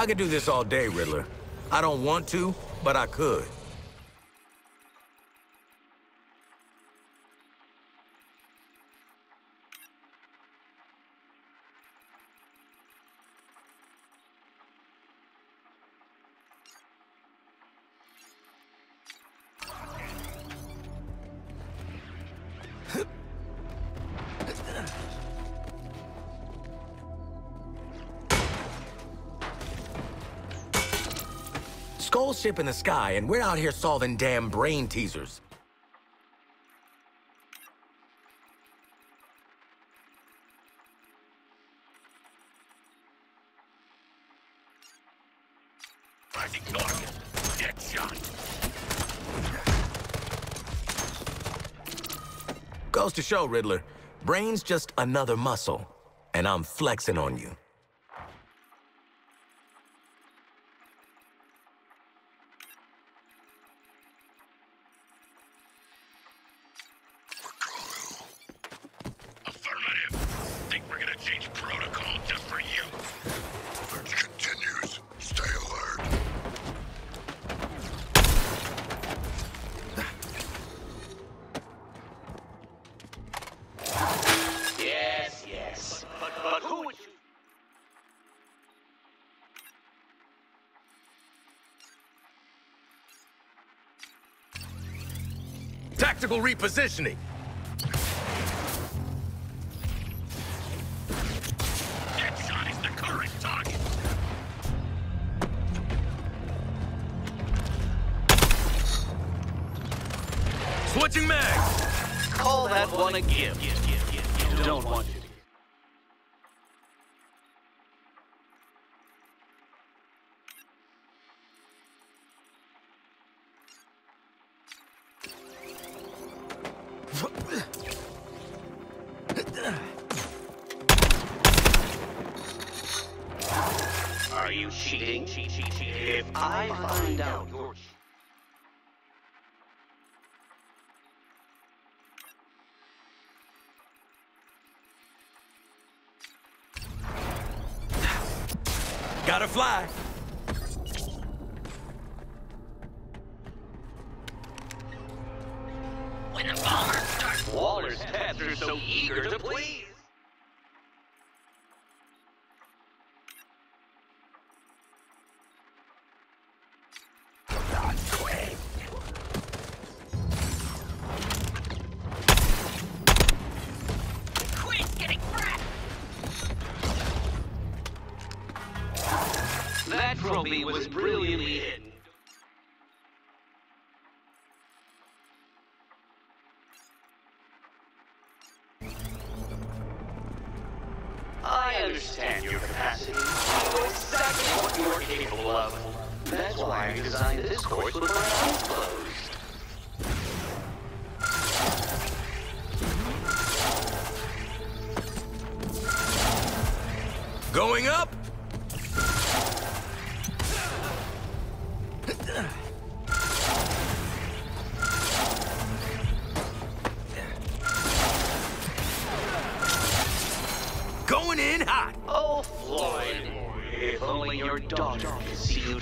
I could do this all day, Riddler. I don't want to, but I could. Skull ship in the sky, and we're out here solving damn brain teasers. Deadshot. Goes to show, Riddler, brain's just another muscle, and I'm flexing on you. Tactical repositioning. Deadshot is the current target. Switching mags. Call that one a gift. You don't want to. Are you cheating? Cheat, cheat, cheat. If I find out you're Gotta fly. When the bombers start Waller's pets are so eager to please. Trophy was brilliantly hidden. I understand your capacity. I know exactly what you're capable of. That's why I designed this course with my eyes closed. Going up. Hot. Oh, Floyd, if only your daughter could see you